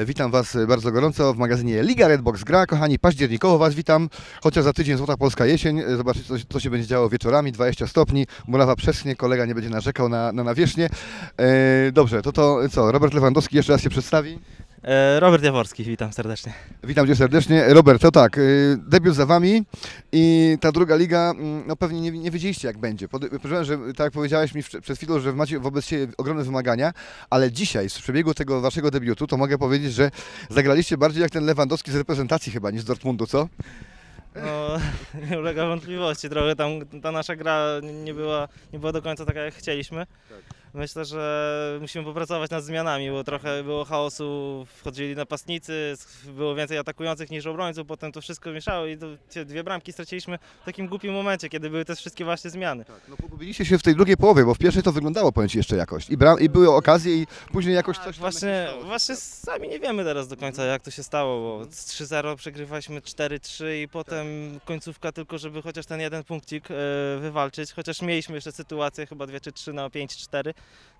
E, Witam Was bardzo gorąco w magazynie Liga Redbox Gra. Kochani, październikowo Was witam, chociaż za tydzień Złota Polska jesień. E, Zobaczycie, co, co się będzie działo wieczorami, 20 stopni, murawa przeschnie, kolega nie będzie narzekał na, na nawierzchnię. E, dobrze, to to co, Robert Lewandowski jeszcze raz się przedstawi. E, Robert Jaworski, witam serdecznie. Witam Cię serdecznie. Robert, to tak, y, debiut za Wami i ta druga liga, mm, no pewnie nie, nie wiedzieliście jak będzie. Pod- Podejrzewam, że tak jak powiedziałeś mi przed chwilą, że macie wobec siebie ogromne wymagania, ale dzisiaj z przebiegu tego Waszego debiutu, to mogę powiedzieć, że zagraliście bardziej jak ten Lewandowski z reprezentacji chyba niż z Dortmundu, co? No, nie ulega wątpliwości, trochę tam ta nasza gra nie była, nie była do końca taka jak chcieliśmy. Myślę, że musimy popracować nad zmianami, bo trochę było chaosu, wchodzili napastnicy, było więcej atakujących niż obrońców, potem to wszystko mieszało i te dwie bramki straciliśmy w takim głupim momencie, kiedy były te wszystkie właśnie zmiany. Tak, no pogubiliście się w tej drugiej połowie, bo w pierwszej to wyglądało, powiem Ci, jeszcze jakoś. I, bram, i były okazje i później jakoś Tak, coś tam właśnie, właśnie sami nie wiemy teraz do końca jak to się stało, bo z 3-0 przegrywaliśmy 4-3 i potem końcówka tylko, żeby chociaż ten jeden punkcik e, wywalczyć, chociaż mieliśmy jeszcze sytuację chyba 2 czy 3 na 5-4,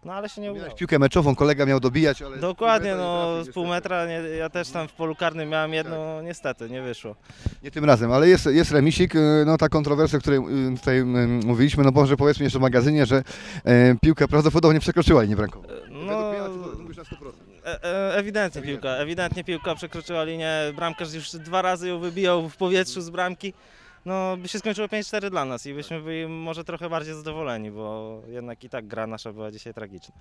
no ale się nie Miałeś udało. piłkę meczową, kolega miał dobijać, ale... z Dokładnie, nie no z pół metra, nie, ja też tam w polu karnym miałem jedno, niestety nie wyszło. Nie tym razem, ale jest, jest remisik, y, no ta kontrowersja, o której y, tutaj y, mówiliśmy, no może powiedzmy jeszcze w magazynie, że e, piłkę prawdopodobnie przekroczyła linię bramkową. No, mówisz na 100%. E, e, ewidentnie piłka, ewidentnie piłka przekroczyła linię, bramkarz już dwa razy ją wybijał w powietrzu z bramki. No, by się skończyło 5-4 dla nas i byśmy byli może trochę bardziej zadowoleni, bo jednak i tak gra nasza była dzisiaj tragiczna.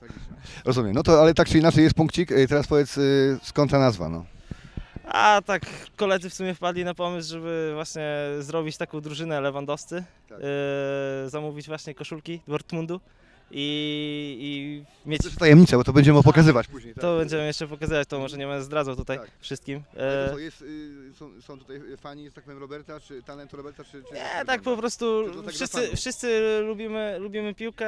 Rozumiem, no to ale tak czy inaczej jest punkcik, y, teraz powiedz y, skąd ta nazwa, no. A tak, koledzy w sumie wpadli na pomysł, żeby właśnie zrobić taką drużynę Lewandowscy, Tak. e, zamówić właśnie koszulki Dortmundu i, i mieć... To jest tajemnica, bo to będziemy pokazywać później. Tak? To będziemy jeszcze pokazywać, to może nie będę zdradzał tutaj Tak. wszystkim. E, to co, jest, y, są, są tutaj fani, tak powiem, Roberta, czy talentu Roberta, czy... czy Nie, tak po prostu tak wszyscy, wszyscy lubimy, lubimy piłkę,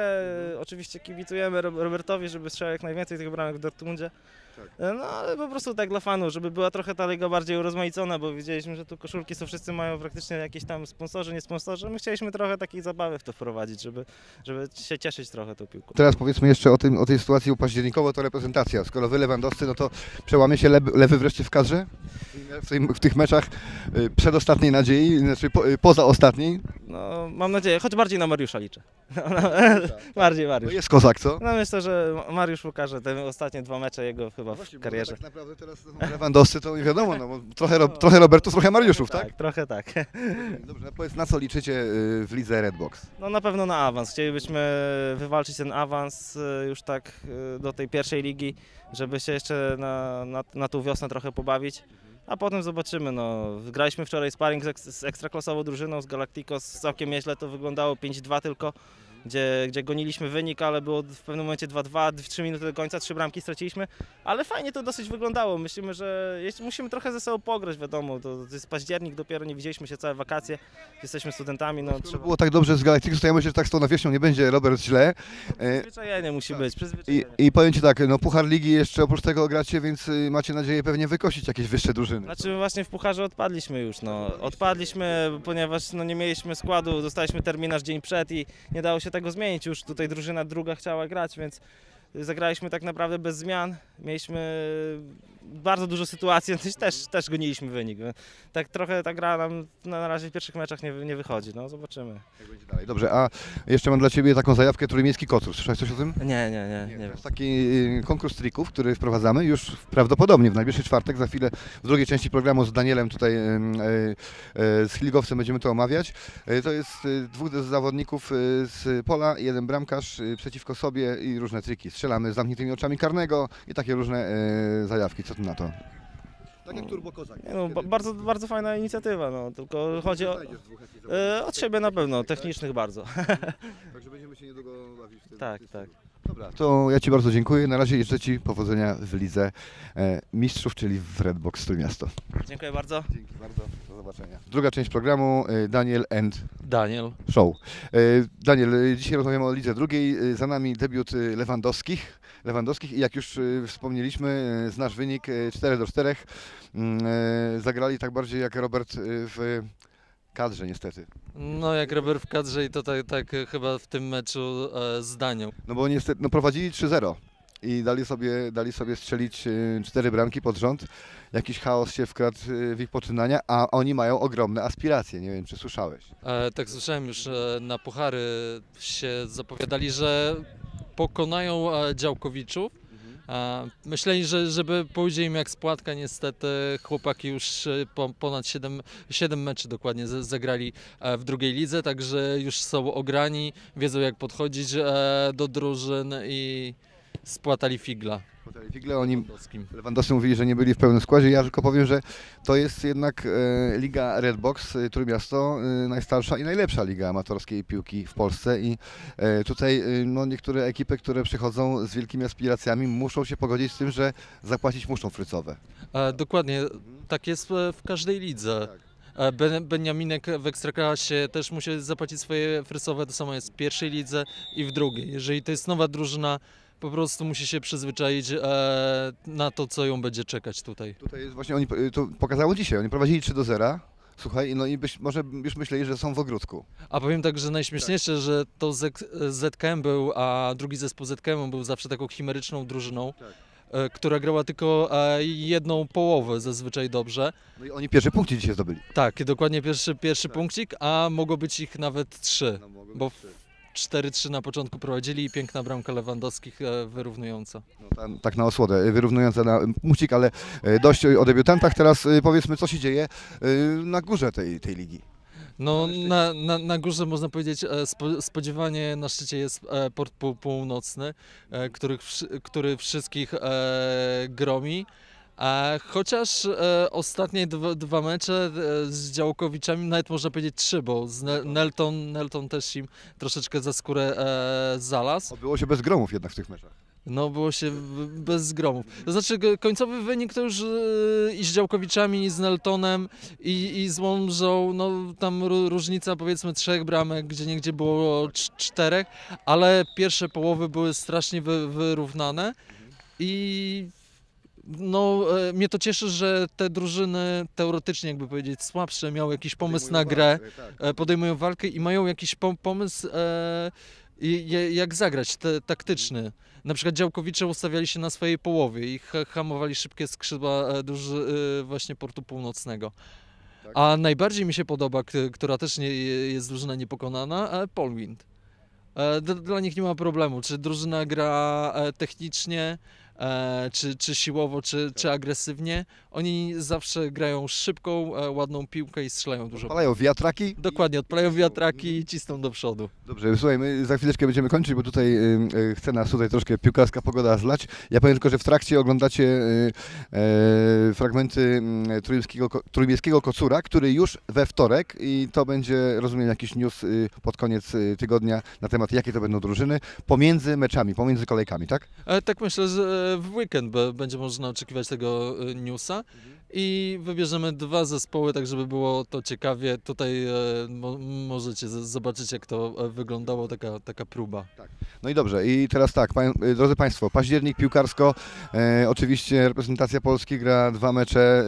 oczywiście kibicujemy Ro- Robertowi, żeby strzelał jak najwięcej tych bramek w Dortmundzie. Tak. No ale po prostu tak dla fanów, żeby była trochę ta liga bardziej urozmaicona, bo widzieliśmy, że tu koszulki są wszyscy mają praktycznie jakieś tam sponsorzy, nie sponsorzy. My chcieliśmy trochę takiej zabawy w to wprowadzić, żeby, żeby się cieszyć trochę tą piłką. Teraz powiedzmy jeszcze o, tym, o tej sytuacji październikowo, to reprezentacja. Skoro wy Lewandowscy, no to przełamie się lewy, lewy wreszcie w kadrze? W, tym, w tych meczach y, przedostatniej nadziei, znaczy po, y, poza ostatniej. No mam nadzieję, choć bardziej na Mariusza liczę. bardziej No Mariusz. jest kozak, co? No myślę, że Mariusz pokaże te ostatnie dwa mecze jego chyba w karierze. Tak naprawdę teraz Lewandowscy to nie wiadomo, no, bo trochę, Ro- trochę Robertów, trochę Mariuszów, tak? trochę tak. Dobrze, no powiedz na co liczycie y, w lidze Redbox? No na pewno na awans. Chcielibyśmy wywalczyć ten awans y, już tak y, do tej pierwszej ligi, żeby się jeszcze na, na, na tą wiosnę trochę pobawić. A potem zobaczymy. No. Graliśmy wczoraj sparring z, eks- z ekstraklasową drużyną, z Galacticos. Całkiem nieźle to wyglądało, 5-2 tylko, gdzie, gdzie goniliśmy wynik, ale było w pewnym momencie 2-2, w 3 minuty do końca, trzy bramki straciliśmy. Ale fajnie to dosyć wyglądało. Myślimy, że musimy trochę ze sobą pograć, wiadomo. To, to jest październik, dopiero nie widzieliśmy się całe wakacje. Jesteśmy studentami. No, trzeba... było tak dobrze z Galacticos, to ja myślę, że tak z tą nawierzchnią nie będzie Robert źle. E, Przyzwyczajenie musi tak. być, I, przyzwyczajenie. I powiem Ci tak, no Puchar Ligi jeszcze oprócz tego gracie, więc y, macie nadzieję pewnie wykosić jakieś wyższe drużyny. Znaczy właśnie w pucharze odpadliśmy już, no. Odpadliśmy, ponieważ no, nie mieliśmy składu, dostaliśmy terminarz dzień przed i nie dało się tego zmienić. Już tutaj drużyna druga chciała grać, więc zagraliśmy tak naprawdę bez zmian. Mieliśmy bardzo dużo sytuacji, no, też, też goniliśmy wynik. Tak trochę ta gra nam na razie w pierwszych meczach nie, nie wychodzi, no zobaczymy. Jak będzie dalej. Dobrze, a jeszcze mam dla Ciebie taką zajawkę Trójmiejski Kotów. Słyszałeś coś o tym? Nie, nie, nie, nie to wiem. jest taki y, konkurs trików, który wprowadzamy już prawdopodobnie w najbliższy czwartek, za chwilę w drugiej części programu z Danielem tutaj y, y, z Chligowcem będziemy to omawiać. To jest dwóch zawodników z pola, jeden bramkarz przeciwko sobie i różne triki. Strzelamy z zamkniętymi oczami karnego i takie różne zajawki. Co ty na to? Tak jak Turbo Kozak. Nie, no, ba- bardzo, bardzo fajna inicjatywa, no, tylko chodzi o... E, od siebie na pewno, technicznych bardzo. Także będziemy się niedługo bawić w tym. Tak, tak. Dobra, to ja Ci bardzo dziękuję. Na razie życzę Ci powodzenia w lidze e, mistrzów, czyli w Redbox Trójmiasto. Dziękuję bardzo. Dzięki bardzo, do zobaczenia. Druga część programu, e, Daniel and Daniel. Show. E, Daniel, dzisiaj rozmawiamy o lidze drugiej. Za nami debiut Lewandowskich. Lewandowskich i jak już wspomnieliśmy, znasz wynik e, 4 do 4. Mm, Zagrali tak bardziej jak Robert w kadrze niestety. No jak Robert w kadrze i to tak, tak chyba w tym meczu e, z Danią. No bo niestety no prowadzili 3-0. i dali sobie, dali sobie strzelić y, cztery bramki pod rząd. Jakiś chaos się wkradł y, w ich poczynania, a oni mają ogromne aspiracje. Nie wiem, czy słyszałeś. E, tak słyszałem już e, na puchary się zapowiadali, że pokonają e, działkowiczów. Myśleli, że żeby pójdzie im jak spłatka, niestety chłopaki już e, po, ponad 7, 7 meczy dokładnie zagrali e, w drugiej lidze, także już są ograni, wiedzą jak podchodzić e, do drużyn i spłatali figla. Figle oni. Lewandowscy mówili, że nie byli w pełnym składzie. Ja tylko powiem, że to jest jednak e, Liga Redbox e, Trójmiasto, e, najstarsza i najlepsza liga amatorskiej piłki w Polsce i e, tutaj e, no, niektóre ekipy, które przychodzą z wielkimi aspiracjami muszą się pogodzić z tym, że zapłacić muszą frycowe. E, dokładnie, tak jest e, w każdej lidze. E, Ben, Beniaminek w Ekstraklasie też musi zapłacić swoje frysowe, to samo jest w pierwszej lidze i w drugiej. Jeżeli to jest nowa drużyna, po prostu musi się przyzwyczaić e, na to, co ją będzie czekać tutaj. Tutaj jest właśnie, oni e, to pokazało dzisiaj, oni prowadzili 3 do 0. Słuchaj, no i może już myśleli, że są w ogródku. A powiem tak, że najśmieszniejsze, że to Z- ZKM był, a drugi zespół ZKM był zawsze taką chimeryczną drużyną, e, która grała tylko e, jedną połowę zazwyczaj dobrze. No i oni pierwszy punkcie dzisiaj zdobyli. Tak, dokładnie pierwszy, pierwszy punkcik, a mogło być ich nawet trzy. No, Bo 4-3 na początku prowadzili i piękna bramka Lewandowskich e, wyrównująca. No, tam, tak na osłodę, y, wyrównujące na mucik, ale dość o debiutantach. Teraz powiedzmy, co się dzieje na górze tej, tej ligi. No na, na, na górze można powiedzieć e, spo, spodziewanie na szczycie jest e, port pół, północny, e, wszy- który wszystkich e, gromi. A chociaż e, ostatnie dwa, dwa mecze e, z Działkowiczami, nawet można powiedzieć trzy, bo z Ne- Nelton, Nelton też im troszeczkę za skórę e, zalazł. Obyło się bez gromów jednak w tych meczach. No, było się bez zgromów. To znaczy, końcowy wynik to już e, i z Działkowiczami, i z Neltonem, i, i z Łomżą, no tam ró- różnica powiedzmy trzech bramek, gdzie niegdzie było cz- czterech, ale pierwsze połowy były strasznie wy, wyrównane i no, e, mnie to cieszy, że te drużyny teoretycznie, jakby powiedzieć, słabsze, miały jakiś pomysł na grę, e, podejmują walkę i mają jakiś pom- pomysł, e, jak zagrać, te, taktyczny. Na przykład Działkowicze ustawiali się na swojej połowie i ha- hamowali szybkie skrzydła druży, e, właśnie Portu Północnego. Tak. A najbardziej mi się podoba, która też nie, jest drużyna niepokonana, Polwind. Dla nich nie ma problemu, czy drużyna gra technicznie, czy, czy siłowo, czy, czy agresywnie. Oni zawsze grają szybką, e, ładną piłkę i strzelają dużo. Palają wiatraki. Dokładnie, odpalają wiatraki i cisną do przodu. Dobrze, słuchaj, my za chwileczkę będziemy kończyć, bo tutaj y, y, chce nas tutaj troszkę piłkarska pogoda zlać. Ja powiem tylko, że w trakcie oglądacie y, y, fragmenty trójmiejskiego kocura, który już we wtorek i to będzie, rozumiem, jakiś news y, pod koniec y, tygodnia na temat jakie to będą drużyny pomiędzy meczami, pomiędzy kolejkami, tak? E, Tak myślę, że w weekend będzie można oczekiwać tego e, newsa i wybierzemy dwa zespoły, tak żeby było to ciekawie. Tutaj e, mo- możecie zobaczyć jak to e, wyglądało, taka, taka próba. No i dobrze, i teraz tak, pań, y, drodzy Państwo, październik piłkarsko, e, oczywiście reprezentacja Polski gra dwa mecze,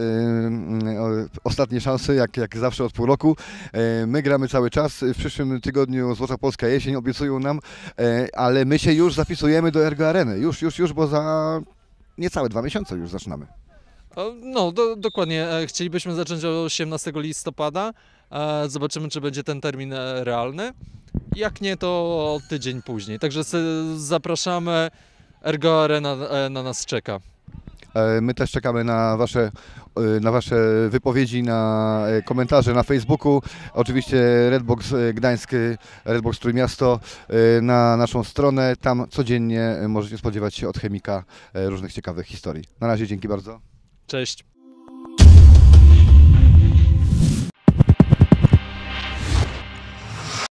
o, ostatnie szanse, jak, jak zawsze od pół roku. E, my gramy cały czas, w przyszłym tygodniu Złota Polska Jesień obiecują nam, e, ale my się już zapisujemy do Ergo Areny, już, już, już, bo za niecałe dwa miesiące już zaczynamy. No, do, dokładnie. E, Chcielibyśmy zacząć od 18 listopada. E, Zobaczymy, czy będzie ten termin e, realny. Jak nie, to tydzień później. Także zapraszamy. Ergo Arena na nas czeka. My też czekamy na Wasze, na wasze wypowiedzi, na komentarze na Facebooku. Oczywiście Redbox Gdańsk, Redbox Trójmiasto na naszą stronę. Tam codziennie możecie spodziewać się od chemika różnych ciekawych historii. Na razie dzięki bardzo. Cześć.